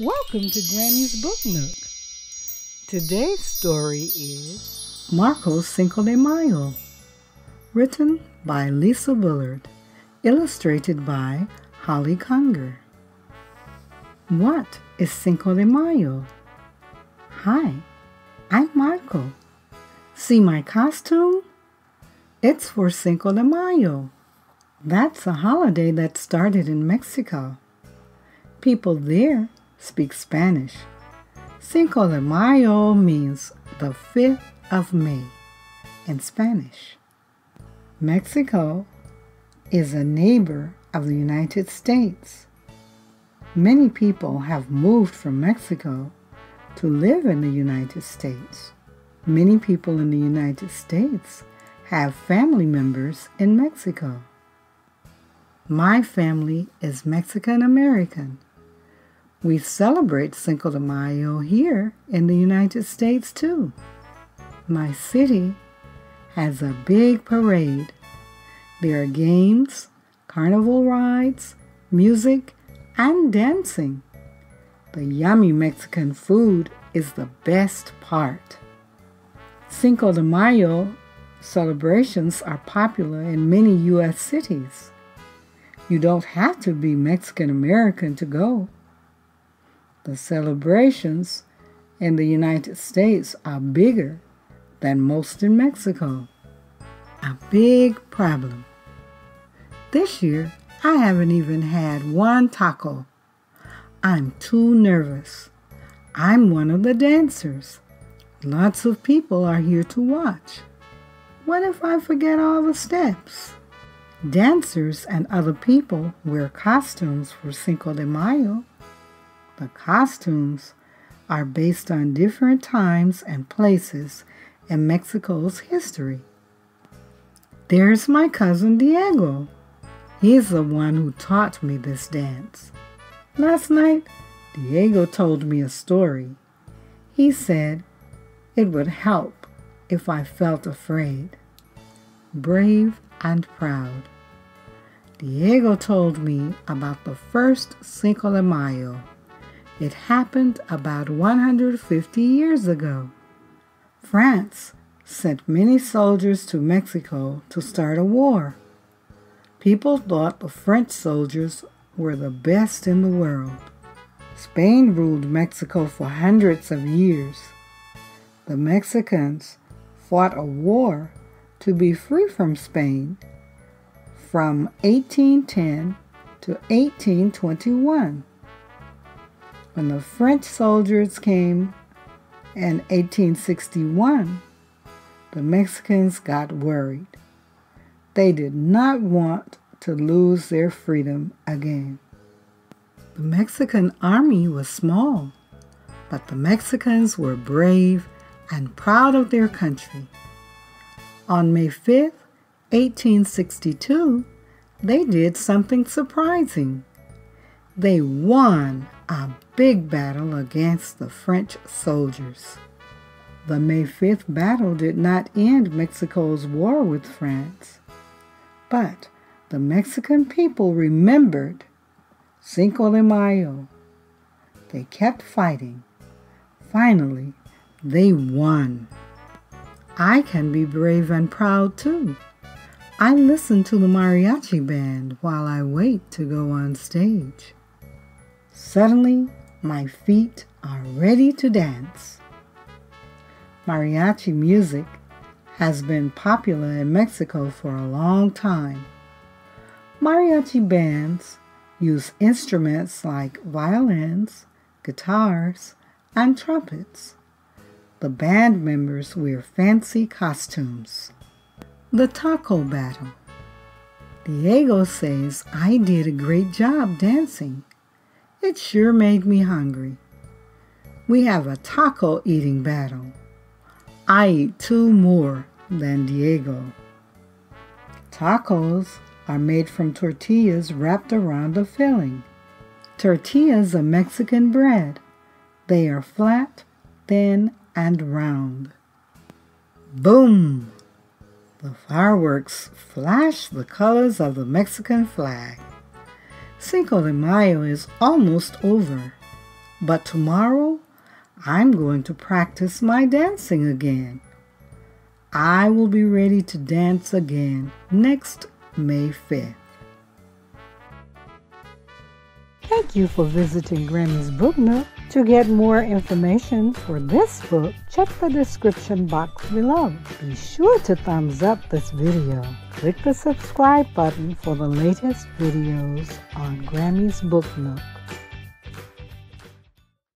Welcome to Grammy's Book Nook. Today's story is Marcos Cinco de Mayo, written by Lisa Bullard, illustrated by Holli Conger. What is Cinco de Mayo? Hi, I'm Marco. See my costume? It's for Cinco de Mayo. That's a holiday that started in Mexico. People there speak Spanish. Cinco de Mayo means the 5th of May in Spanish. Mexico is a neighbor of the United States. Many people have moved from Mexico to live in the United States. Many people in the United States have family members in Mexico. My family is Mexican American. We celebrate Cinco de Mayo here in the United States too. My city has a big parade. There are games, carnival rides, music, and dancing. The yummy Mexican food is the best part. Cinco de Mayo celebrations are popular in many U.S. cities. You don't have to be Mexican American to go. The celebrations in the United States are bigger than most in Mexico. A big problem. This year, I haven't even had one taco. I'm too nervous. I'm one of the dancers. Lots of people are here to watch. What if I forget all the steps? Dancers and other people wear costumes for Cinco de Mayo. The costumes are based on different times and places in Mexico's history. There's my cousin Diego. He's the one who taught me this dance. Last night, Diego told me a story. He said it would help if I felt afraid, brave and proud. Diego told me about the first Cinco de Mayo it happened about 150 years ago. France sent many soldiers to Mexico to start a war. People thought the French soldiers were the best in the world. Spain ruled Mexico for hundreds of years. The Mexicans fought a war to be free from Spain from 1810 to 1821. When the French soldiers came in 1861, the Mexicans got worried. They did not want to lose their freedom again. The Mexican army was small, but the Mexicans were brave and proud of their country. On May 5, 1862, they did something surprising. They won a big battle against the French soldiers. The May 5th battle did not end Mexico's war with France, but the Mexican people remembered Cinco de Mayo. They kept fighting. Finally, they won. I can be brave and proud too. I listen to the mariachi band while I wait to go on stage. Suddenly, my feet are ready to dance. Mariachi music has been popular in Mexico for a long time. Mariachi bands use instruments like violins, guitars, and trumpets. The band members wear fancy costumes. The taco battle. Diego says I did a great job dancing. It sure made me hungry. We have a taco eating battle. I eat two more than Diego. Tacos are made from tortillas wrapped around a filling. Tortillas are Mexican bread. They are flat, thin, and round. Boom! The fireworks flash the colors of the Mexican flag. Cinco de Mayo is almost over. But tomorrow, I'm going to practice my dancing again. I will be ready to dance again next May 5th. Thank you for visiting Grammy's Book Nook. To get more information for this book, check the description box below. Be sure to thumbs up this video. Click the subscribe button for the latest videos on Grammy's Book Nook.